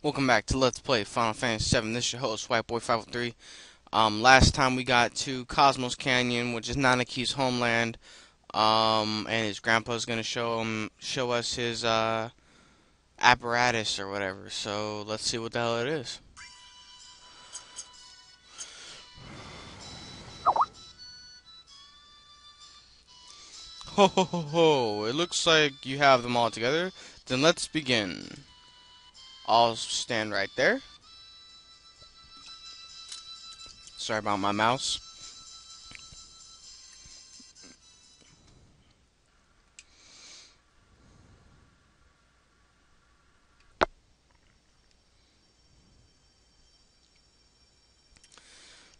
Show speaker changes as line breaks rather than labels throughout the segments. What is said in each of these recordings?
Welcome back to Let's Play Final Fantasy VII. This is your host, Whiteboy503. Um, last time we got to Cosmos Canyon, which is Nanaki's homeland, um, and his grandpa's gonna show him, show us his uh, apparatus or whatever. So let's see what the hell it is. Ho ho ho ho! It looks like you have them all together. Then let's begin. I'll stand right there. Sorry about my mouse.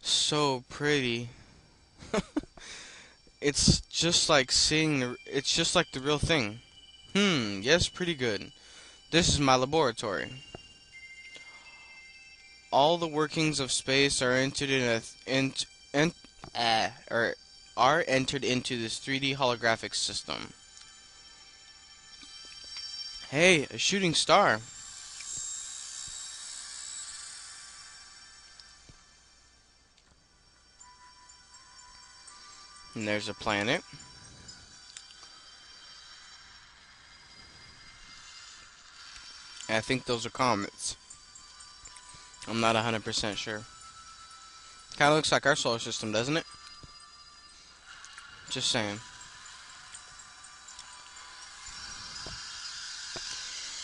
So pretty. it's just like seeing the it's just like the real thing. Hmm, yes, pretty good. This is my laboratory. All the workings of space are entered in a uh, or are entered into this 3D holographic system. Hey, a shooting star. And there's a planet. I think those are comets. I'm not 100% sure. Kind of looks like our solar system, doesn't it? Just saying.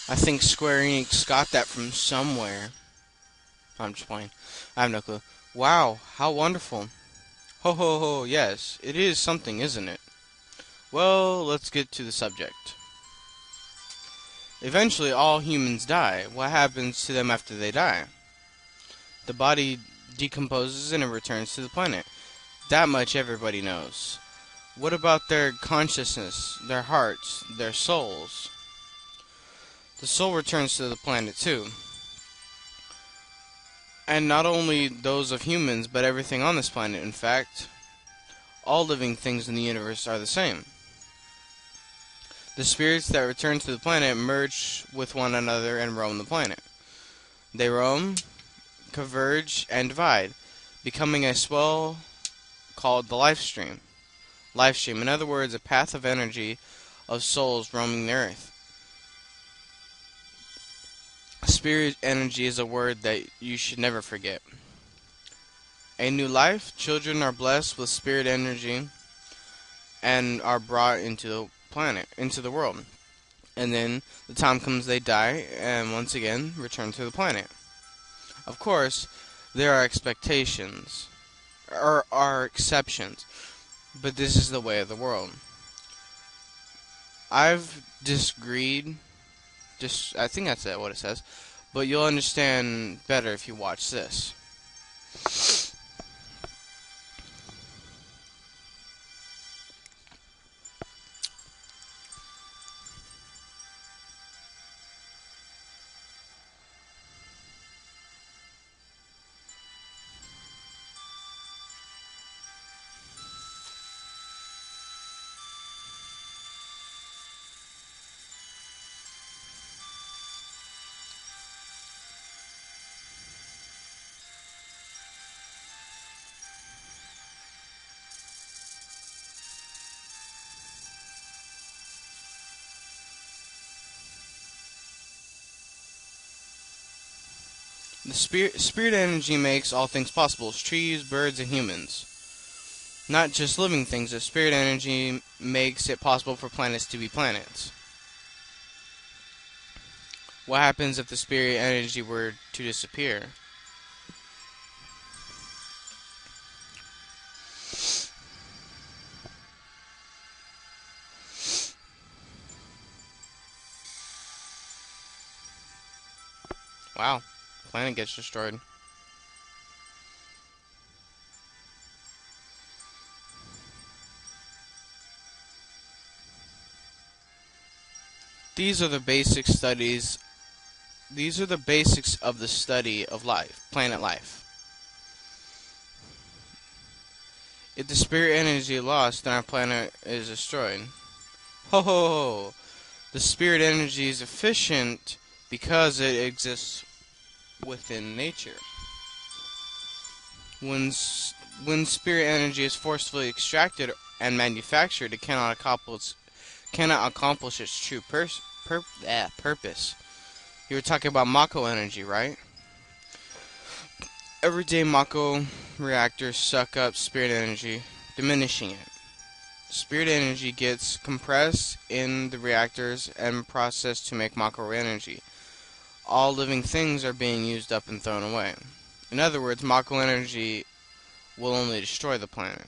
I think Square Enix got that from somewhere. I'm just playing. I have no clue. Wow, how wonderful. Ho ho ho, yes, it is something, isn't it? Well, let's get to the subject. Eventually, all humans die. What happens to them after they die? The body decomposes and it returns to the planet. That much everybody knows. What about their consciousness, their hearts, their souls? The soul returns to the planet too. And not only those of humans, but everything on this planet. In fact, all living things in the universe are the same. The spirits that return to the planet merge with one another and roam the planet. They roam, converge, and divide, becoming a swell called the life stream. Life stream, in other words, a path of energy of souls roaming the earth. Spirit energy is a word that you should never forget. A new life, children are blessed with spirit energy and are brought into the planet, into the world. And then the time comes they die and once again return to the planet. Of course, there are expectations, or are exceptions, but this is the way of the world. I've disagreed, just I think that's what it says, but you'll understand better if you watch this. The spirit, spirit energy makes all things possible trees, birds, and humans. Not just living things, the spirit energy makes it possible for planets to be planets. What happens if the spirit energy were to disappear? Wow planet gets destroyed. These are the basic studies. These are the basics of the study of life, planet life. If the spirit energy is lost, then our planet is destroyed. Ho ho ho! The spirit energy is efficient because it exists within nature. When, when spirit energy is forcefully extracted and manufactured, it cannot accomplish, cannot accomplish its true pur eh, purpose. You were talking about Mako energy, right? Everyday Mako reactors suck up spirit energy, diminishing it. Spirit energy gets compressed in the reactors and processed to make Mako energy. All living things are being used up and thrown away. In other words, Mako energy will only destroy the planet.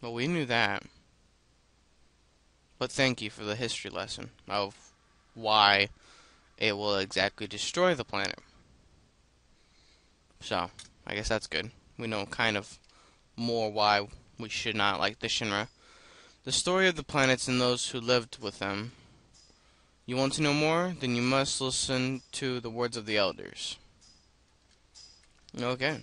Well, we knew that. But thank you for the history lesson of why it will exactly destroy the planet. So, I guess that's good. We know kind of more why we should not like the Shinra. The story of the planets and those who lived with them. You want to know more? Then you must listen to the words of the elders. Okay.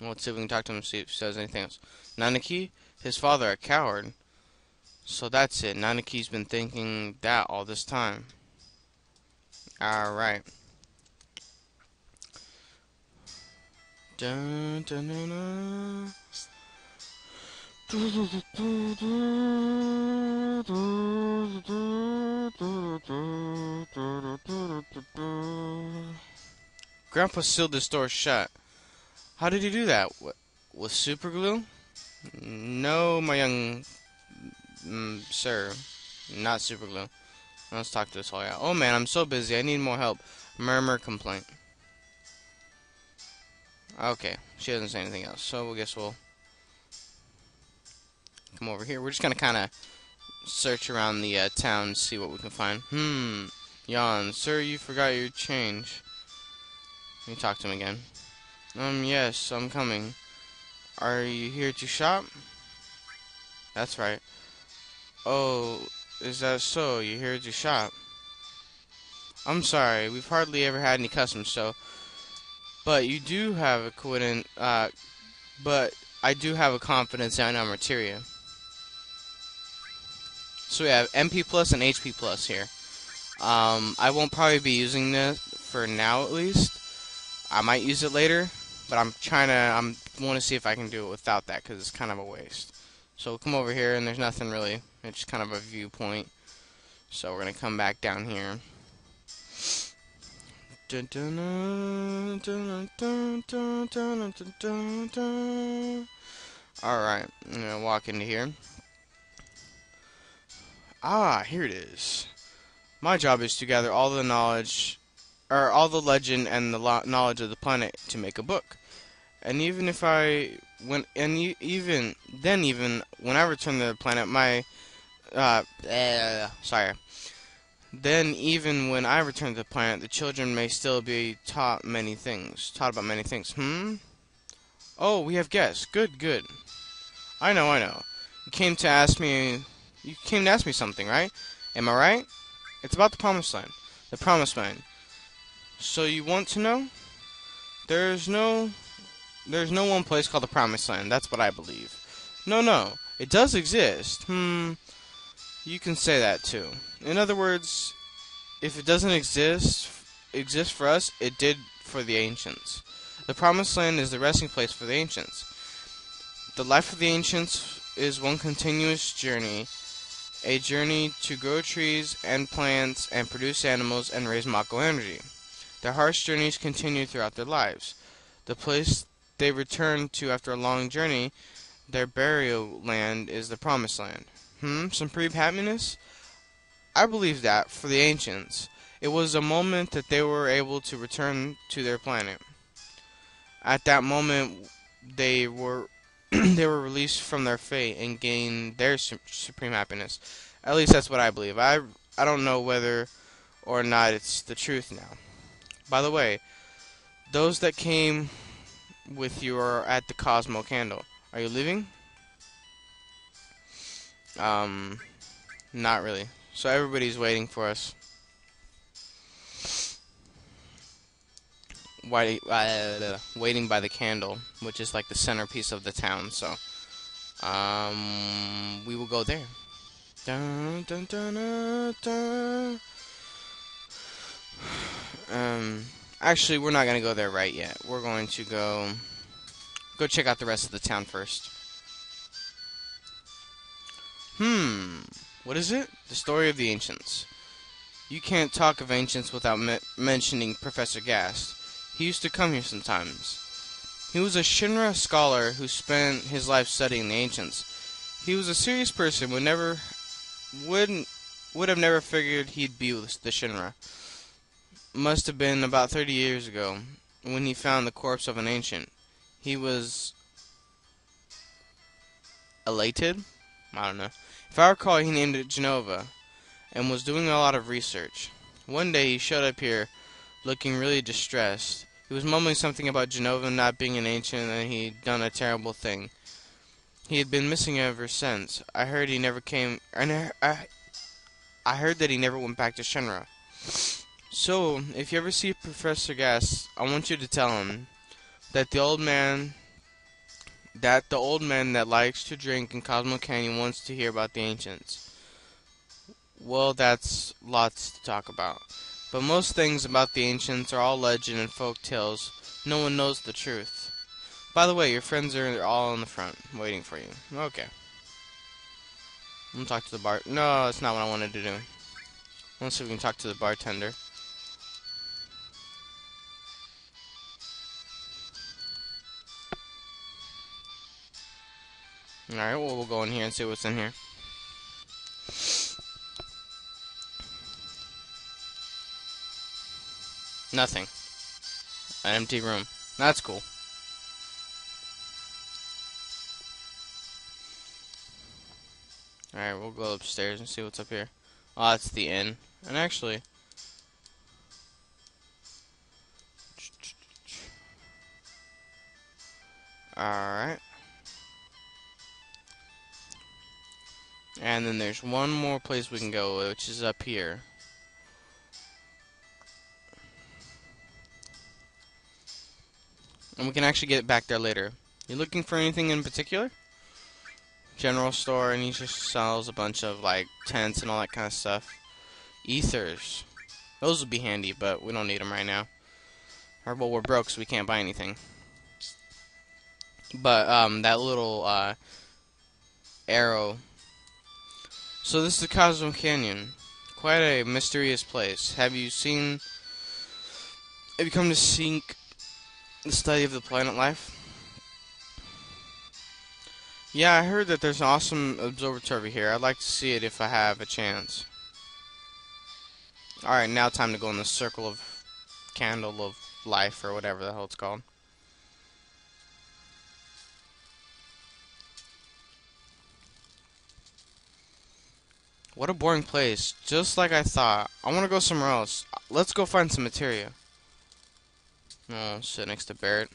Well, let's see if we can talk to him and see if he says anything else. Nanaki, his father, a coward. So that's it. Nanaki's been thinking that all this time. Alright. Dun, dun, dun. Grandpa sealed this door shut. How did he do that? With super glue? No, my young mm, sir. Not super glue. Let's talk to this whole guy. Oh man, I'm so busy. I need more help. Murmur complaint. Okay, she doesn't say anything else, so I guess we'll come over here. We're just gonna kind of search around the uh, town, see what we can find. Hmm. Jan, sir, you forgot your change. Let me talk to him again. Um, yes, I'm coming. Are you here to shop? That's right. Oh, is that so? You're here to shop? I'm sorry, we've hardly ever had any customers, so... But you do have a coincident, uh, but I do have a confidence in our materia. So we have MP plus and HP plus here. Um, I won't probably be using this for now at least. I might use it later, but I'm trying to, I'm want to see if I can do it without that because it's kind of a waste. So we'll come over here and there's nothing really. It's just kind of a viewpoint. So we're going to come back down here. Alright, I'm going to walk into here. Ah, here it is. My job is to gather all the knowledge, or all the legend and the knowledge of the planet to make a book. And even if I when and even then even when I return to the planet, my uh, uh, sorry. Then even when I return to the planet, the children may still be taught many things. Taught about many things. Hmm. Oh, we have guests. Good, good. I know, I know. You came to ask me. You came to ask me something, right? Am I right? It's about the promised land. The promised land. So you want to know? There's no there's no one place called the Promised Land. That's what I believe. No, no. It does exist. Hmm. You can say that too. In other words, if it doesn't exist exist for us, it did for the ancients. The Promised Land is the resting place for the ancients. The life of the ancients is one continuous journey, a journey to grow trees and plants and produce animals and raise Mako energy. Their harsh journeys continue throughout their lives. The place they return to after a long journey, their burial land is the promised land. Hmm, some pretty happiness? I believe that, for the ancients, it was a moment that they were able to return to their planet. At that moment, they were they were released from their fate and gained their su supreme happiness. At least that's what I believe. I I don't know whether or not it's the truth now. By the way, those that came with you are at the Cosmo Candle. Are you leaving? Um, not really. So everybody's waiting for us. Waiting by the candle, which is like the centerpiece of the town. So, um, we will go there. Dun, dun, dun, Um, actually, we're not gonna go there right yet. We're going to go go check out the rest of the town first. Hmm, what is it? The story of the ancients. You can't talk of ancients without me mentioning Professor Gast. He used to come here sometimes. He was a Shinra scholar who spent his life studying the ancients. He was a serious person, would never would would have never figured he'd be with the Shinra. Must have been about 30 years ago when he found the corpse of an ancient. He was elated? I don't know. If I recall, he named it Jenova and was doing a lot of research. One day he showed up here looking really distressed. He was mumbling something about Jenova not being an ancient and he'd done a terrible thing. He had been missing ever since. I heard he never came. I, I, heard that he never went back to Shinra. So, if you ever see Professor Gast, I want you to tell him that the old man that the old man that likes to drink in Cosmo Canyon wants to hear about the ancients. Well, that's lots to talk about. But most things about the ancients are all legend and folk tales. No one knows the truth. By the way, your friends are all in the front, waiting for you. Okay. I'm gonna talk to the bar. No, that's not what I wanted to do. Let's see if we can talk to the bartender. Alright, well, we'll go in here and see what's in here. Nothing. An empty room. That's cool. Alright, we'll go upstairs and see what's up here. Oh, that's the inn. And actually... Alright. And then there's one more place we can go, which is up here. We can actually get back there later. You looking for anything in particular? General store, and he just sells a bunch of, like, tents and all that kind of stuff. Ethers. Those would be handy, but we don't need them right now. Or, well, we're broke, so we can't buy anything. But, um, that little, uh, arrow so this is the Cosmo Canyon. Quite a mysterious place. Have you seen... Have you come to seek the study of the planet life? Yeah, I heard that there's an awesome observatory here. I'd like to see it if I have a chance. Alright, now time to go in the circle of candle of life or whatever the hell it's called. What a boring place. Just like I thought. I want to go somewhere else. Let's go find some materia. Oh, sit next to Barret.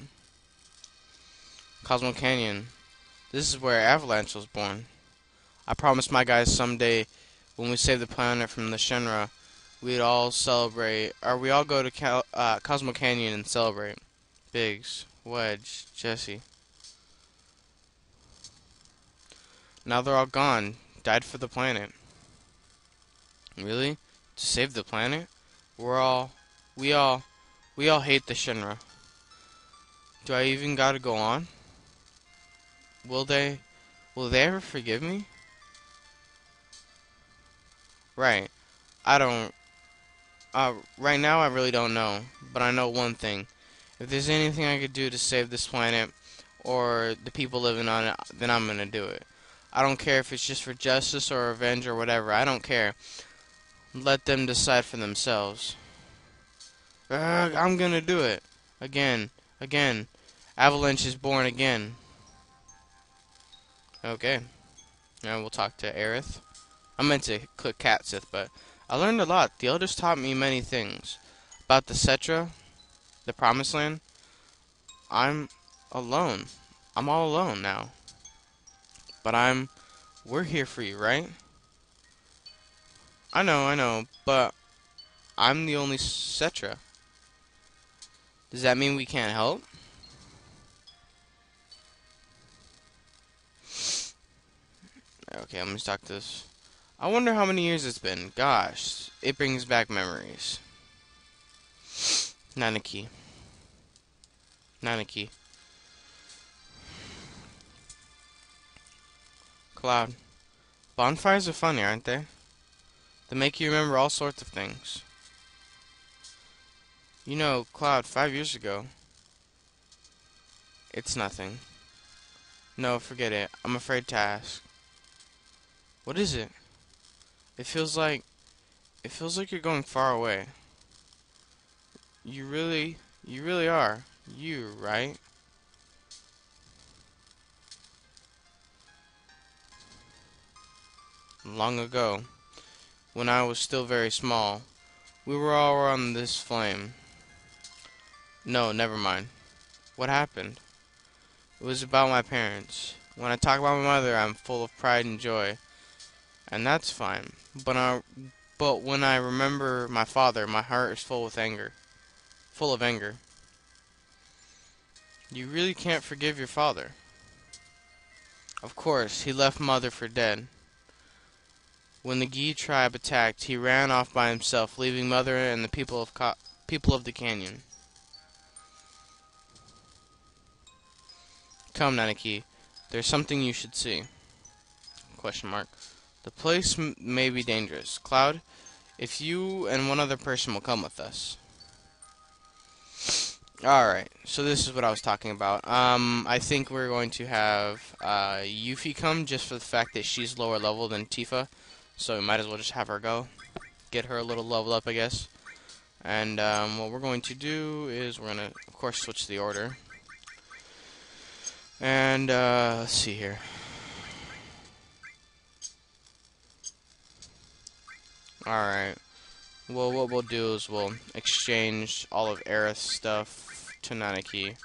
Cosmo Canyon. This is where Avalanche was born. I promised my guys someday, when we save the planet from the Shinra, we'd all celebrate, or we all go to Cal uh, Cosmo Canyon and celebrate. Biggs, Wedge, Jesse. Now they're all gone. Died for the planet. Really? To save the planet? We're all... We all... We all hate the Shinra. Do I even gotta go on? Will they... Will they ever forgive me? Right. I don't... Uh, right now I really don't know. But I know one thing. If there's anything I could do to save this planet, or the people living on it, then I'm gonna do it. I don't care if it's just for justice or revenge or whatever. I don't care. Let them decide for themselves. Uh, I'm gonna do it. Again. Again. Avalanche is born again. Okay. Now we'll talk to Aerith. I meant to click Cait Sith, but I learned a lot. The elders taught me many things. About the Cetra, the Promised Land. I'm alone. I'm all alone now. But I'm... We're here for you, right? I know, I know, but I'm the only Cetra. Does that mean we can't help? Okay, I'm gonna stop this. I wonder how many years it's been. Gosh, it brings back memories. Nanaki. Nanaki. Cloud. Bonfires are funny, aren't they? They make you remember all sorts of things. You know, Cloud, five years ago. It's nothing. No, forget it. I'm afraid to ask. What is it? It feels like... It feels like you're going far away. You really... You really are. You, right? Long ago, when I was still very small, we were all on this flame. No, never mind. What happened? It was about my parents. When I talk about my mother, I'm full of pride and joy. And that's fine. But I, but when I remember my father, my heart is full with anger. Full of anger. You really can't forgive your father. Of course, he left mother for dead. When the Gi tribe attacked, he ran off by himself, leaving mother and the people of people of the canyon. Come, Nanaki. There's something you should see. Question mark. The place may be dangerous. Cloud, if you and one other person will come with us. Alright, so this is what I was talking about. Um, I think we're going to have uh, Yuffie come just for the fact that she's lower level than Tifa. So we might as well just have her go. Get her a little level up, I guess. And um, what we're going to do is we're going to, of course, switch the order. And, uh, let's see here. Alright. Well, what we'll do is we'll exchange all of Aerith's stuff to Nanaki.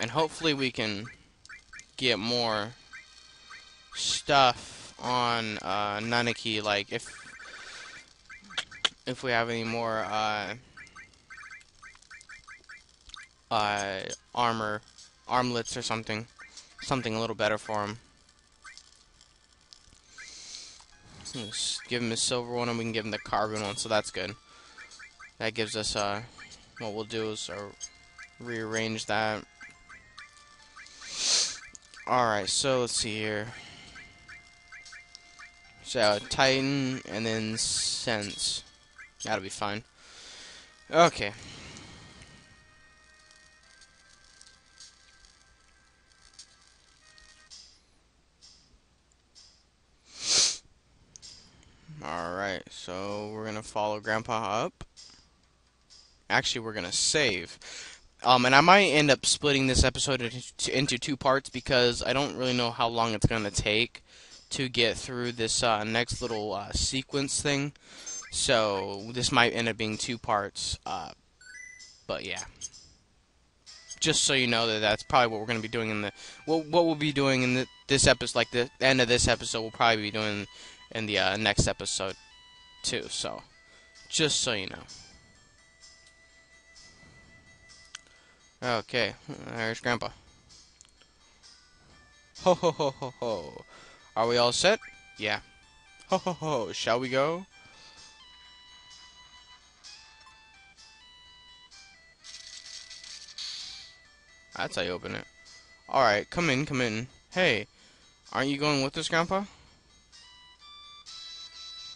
And hopefully we can get more stuff on uh, Nanaki, like if if we have any more uh, uh, armor, armlets or something. Something a little better for him. Let's give him his silver one and we can give him the carbon one, so that's good. That gives us, uh, what we'll do is uh, rearrange that. Alright, so let's see here. So, Titan and then Sense. That'll be fine. Okay. Alright, so we're gonna follow Grandpa up. Actually, we're gonna save. Um, and I might end up splitting this episode into two parts because I don't really know how long it's gonna take to get through this uh, next little uh, sequence thing. So this might end up being two parts. Uh, but yeah, just so you know that that's probably what we're gonna be doing in the what what we'll be doing in the, this episode. Like the end of this episode, we'll probably be doing in the uh, next episode too. So, just so you know. Okay, there's Grandpa. Ho ho ho ho ho. Are we all set? Yeah. Ho ho ho. Shall we go? That's how you open it. Alright, come in, come in. Hey, aren't you going with us, Grandpa?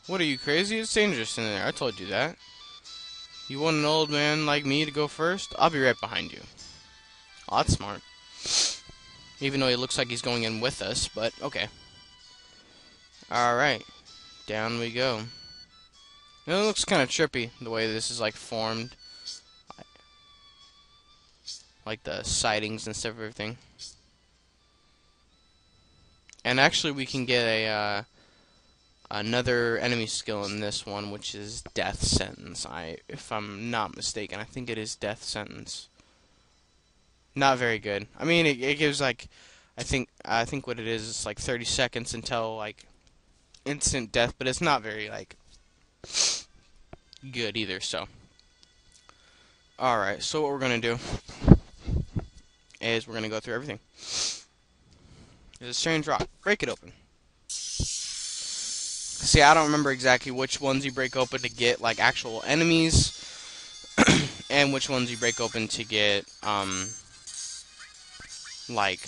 What are you crazy? It's dangerous in there. I told you that. You want an old man like me to go first? I'll be right behind you. Oh, that's smart. Even though he looks like he's going in with us, but okay. Alright. Down we go. It looks kind of trippy, the way this is, like, formed. Like the sightings and stuff, everything. And actually, we can get a, uh, another enemy skill in this one, which is Death Sentence. I, if I'm not mistaken, I think it is Death Sentence. Not very good. I mean, it, it gives like, I think, I think what it is is like 30 seconds until like instant death, but it's not very like good either. So, all right. So what we're gonna do is we're gonna go through everything. There's a strange rock. Break it open. See, I don't remember exactly which ones you break open to get like actual enemies, and which ones you break open to get um like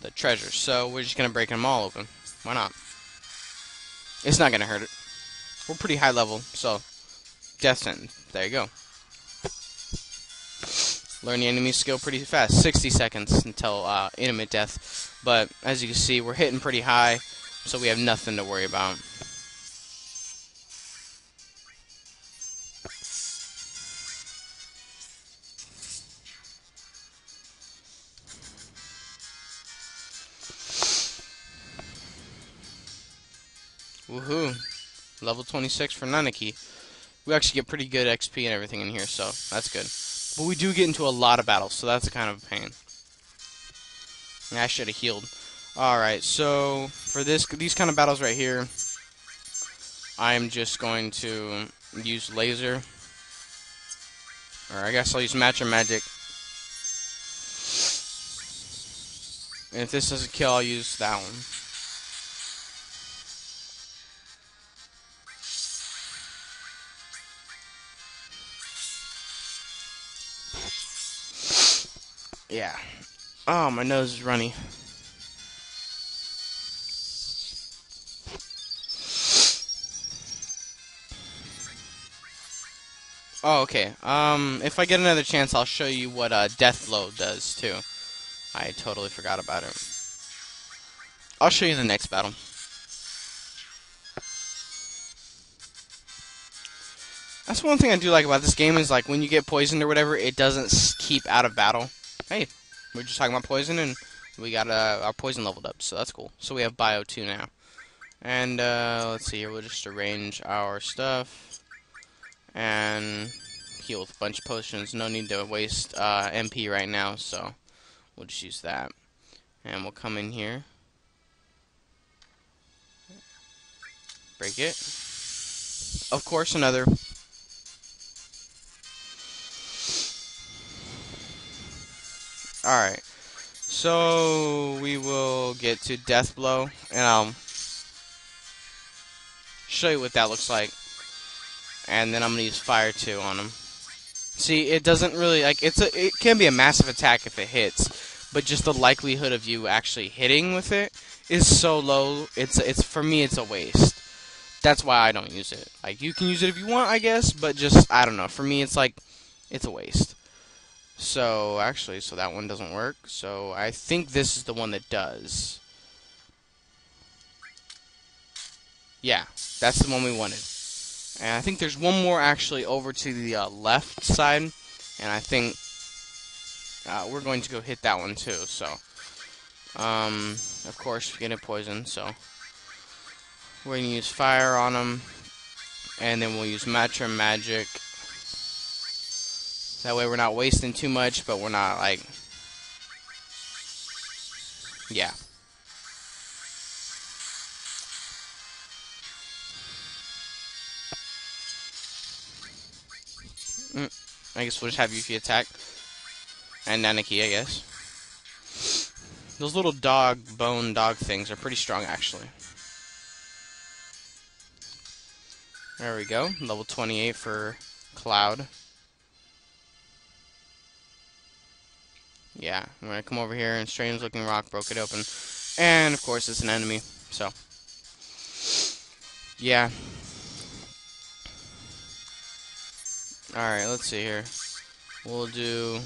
the treasure. So we're just gonna break them all open. Why not? It's not gonna hurt it. We're pretty high level, so death sentence. There you go. Learn the enemy skill pretty fast. 60 seconds until uh, intimate death. But as you can see, we're hitting pretty high, so we have nothing to worry about. Woohoo. Level 26 for Nanaki. We actually get pretty good XP and everything in here, so that's good. But we do get into a lot of battles, so that's a kind of a pain. I should have healed. Alright, so for this these kind of battles right here, I'm just going to use laser. Or I guess I'll use Matra Magic. And if this doesn't kill, I'll use that one. Yeah. Oh, my nose is runny. Oh, okay. Um, if I get another chance, I'll show you what uh, Death Blow does, too. I totally forgot about it. I'll show you the next battle. That's one thing I do like about this game is, like, when you get poisoned or whatever, it doesn't keep out of battle. Hey, we are just talking about poison, and we got uh, our poison leveled up, so that's cool. So we have Bio 2 now. And, uh, let's see here, we'll just arrange our stuff. And heal with a bunch of potions. No need to waste uh, MP right now, so we'll just use that. And we'll come in here. Break it. Of course, another Alright. So we will get to Death Blow and I'll show you what that looks like. And then I'm gonna use Fire 2 on him. See, it doesn't really like it's a it can be a massive attack if it hits, but just the likelihood of you actually hitting with it is so low. It's it's for me it's a waste. That's why I don't use it. Like you can use it if you want, I guess, but just I don't know. For me, it's like it's a waste. So, actually, so that one doesn't work. So, I think this is the one that does. Yeah, that's the one we wanted. And I think there's one more actually over to the uh, left side. And I think uh, we're going to go hit that one too. So, um, of course, we get a poison. So, we're going to use fire on them. And then we'll use Matra Magic that way we're not wasting too much, but we're not like... Yeah. Mm, I guess we'll just have Yuffie attack. And Nanaki, I guess. Those little dog, bone dog things are pretty strong, actually. There we go. Level 28 for Cloud. yeah, I'm gonna come over here and strange looking rock broke it open. And of course it's an enemy, so yeah. Alright, let's see here. We'll do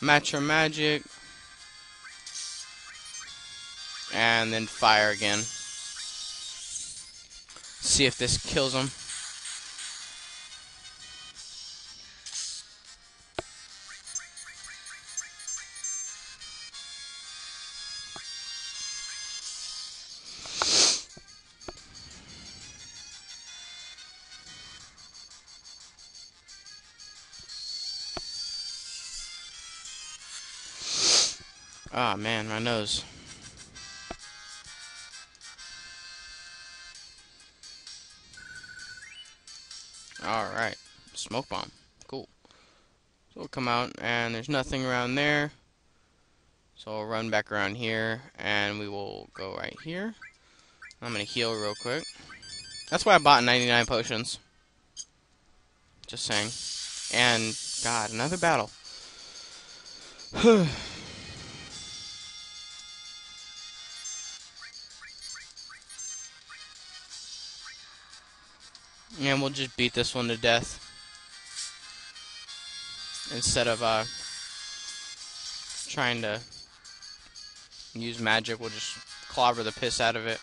Matra Magic. And then fire again. See if this kills him. Nose. Alright, smoke bomb. Cool. So we'll come out, and there's nothing around there. So we'll run back around here, and we will go right here. I'm gonna heal real quick. That's why I bought 99 potions. Just saying. And, God, another battle. and we'll just beat this one to death. Instead of, uh, trying to use magic, we'll just clobber the piss out of it.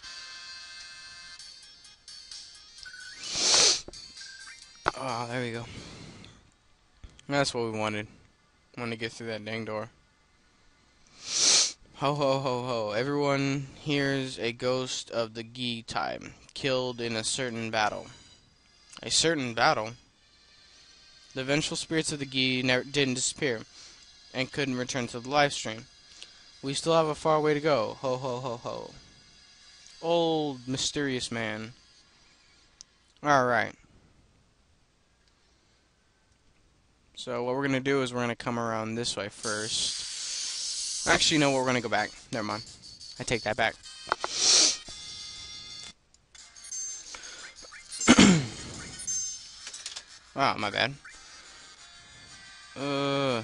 Oh, there we go. That's what we wanted. Want to get through that dang door. Ho ho ho ho. Everyone hears a ghost of the Gi time, killed in a certain battle. A certain battle? The vengeful spirits of the Gi never didn't disappear, and couldn't return to the life stream. We still have a far way to go. Ho ho ho ho. Old mysterious man. Alright. So what we're going to do is we're going to come around this way first. Actually, no, we're going to go back. Never mind. I take that back. Oh, my bad. Uh...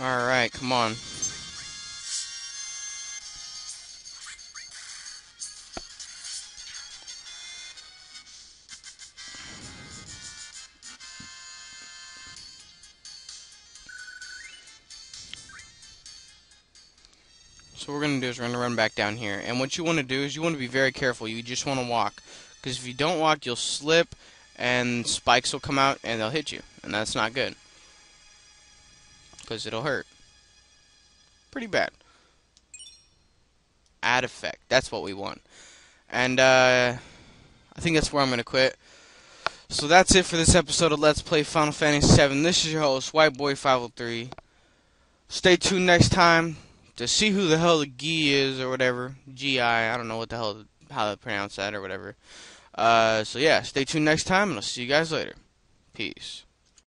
Alright, come on. So what we're going to do is we're going to run back down here. And what you want to do is you want to be very careful. You just want to walk. Because if you don't walk, you'll slip and spikes will come out and they'll hit you. And that's not good because it'll hurt. Pretty bad. Add effect. That's what we want. And uh, I think that's where I'm going to quit. So that's it for this episode of Let's Play Final Fantasy VII. This is your host, White Boy 503. Stay tuned next time to see who the hell the Gi is or whatever. Gi, I don't know what the hell how to pronounce that or whatever. Uh, so yeah, stay tuned next time, and I'll see you guys later. Peace.